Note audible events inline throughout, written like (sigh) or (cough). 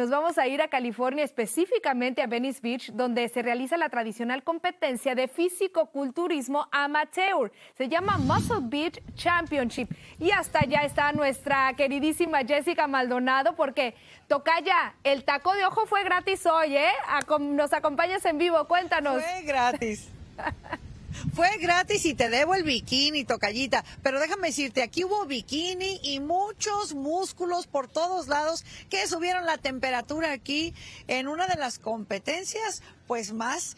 nos vamos a ir a California, específicamente a Venice Beach, donde se realiza la tradicional competencia de físico-culturismo amateur. Se llama Muscle Beach Championship. Y hasta allá está nuestra queridísima Jessica Maldonado, porque Tocaya, el taco de ojo fue gratis hoy, ¿eh? Nos acompañas en vivo, cuéntanos. Fue gratis. (laughs) Fue gratis y te debo el bikini, tocallita. Pero déjame decirte, aquí hubo bikini y muchos músculos por todos lados que subieron la temperatura aquí en una de las competencias, pues más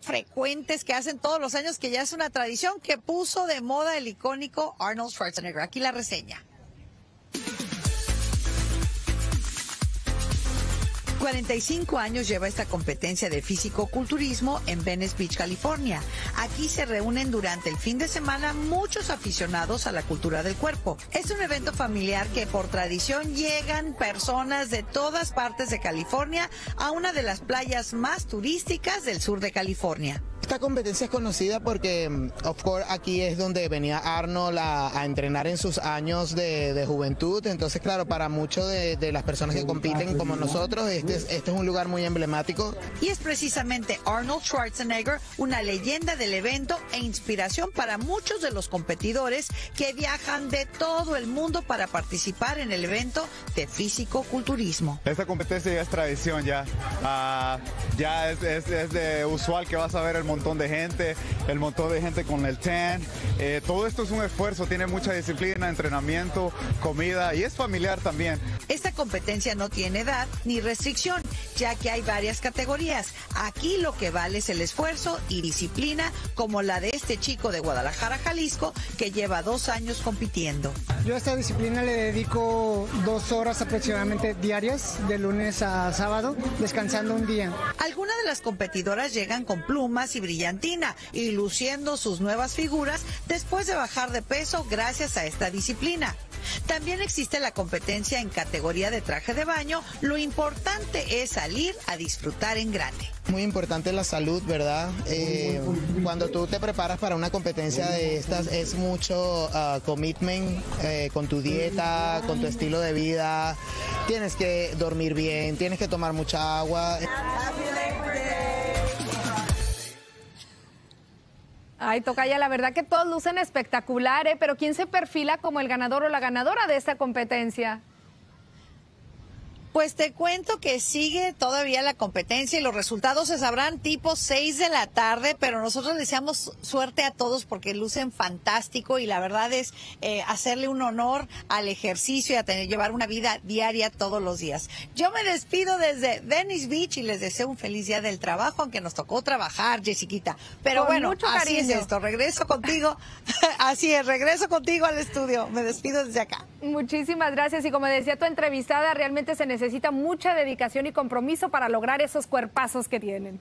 frecuentes que hacen todos los años, que ya es una tradición que puso de moda el icónico Arnold Schwarzenegger. Aquí la reseña. 45 años lleva esta competencia de físico-culturismo en Venice Beach, California. Aquí se reúnen durante el fin de semana muchos aficionados a la cultura del cuerpo. Es un evento familiar que por tradición llegan personas de todas partes de California a una de las playas más turísticas del sur de California. Esta competencia es conocida porque, mm, of course, aquí es donde venía Arnold a, entrenar en sus años de, juventud. Entonces, claro, para muchos de, las personas que compiten como nosotros, este es, este es un lugar muy emblemático. Y es precisamente Arnold Schwarzenegger, una leyenda del evento e inspiración para muchos de los competidores que viajan de todo el mundo para participar en el evento de físico-culturismo. Esta competencia ya es tradición, ya. Ah, ya es, de usual que vas a ver el montón de gente, el montón de gente con el tan. Eh, todo esto es un esfuerzo, tiene mucha disciplina, entrenamiento, comida y es familiar también. Esta competencia no tiene edad ni restricción, ya que hay varias categorías. Aquí lo que vale es el esfuerzo y disciplina, como la de este chico de Guadalajara, Jalisco, que lleva dos años compitiendo. Yo a esta disciplina le dedico dos horas aproximadamente diarias, de lunes a sábado, descansando un día. Algunas de las competidoras llegan con plumas y brillantina y luciendo sus nuevas figuras después de bajar de peso gracias a esta disciplina. También existe la competencia en categoría de traje de baño. Lo importante es salir a disfrutar en grande. Muy importante la salud, ¿verdad? Eh, cuando tú te preparas para una competencia de estas es mucho uh, commitment eh, con tu dieta, con tu estilo de vida. Tienes que dormir bien, tienes que tomar mucha agua. Ay, Tocaya, la verdad que todos lucen espectacular, ¿eh? pero ¿quién se perfila como el ganador o la ganadora de esta competencia? Pues te cuento que sigue todavía la competencia y los resultados se sabrán tipo 6 de la tarde, pero nosotros deseamos suerte a todos porque lucen fantástico y la verdad es eh, hacerle un honor al ejercicio y a tener, llevar una vida diaria todos los días. Yo me despido desde Venice Beach y les deseo un feliz día del trabajo, aunque nos tocó trabajar, Jessiquita. Pero bueno, así es esto. Regreso contigo, (laughs) así es, regreso contigo al estudio. Me despido desde acá. Muchísimas gracias y como decía tu entrevistada, realmente se necesita mucha dedicación y compromiso para lograr esos cuerpazos que tienen.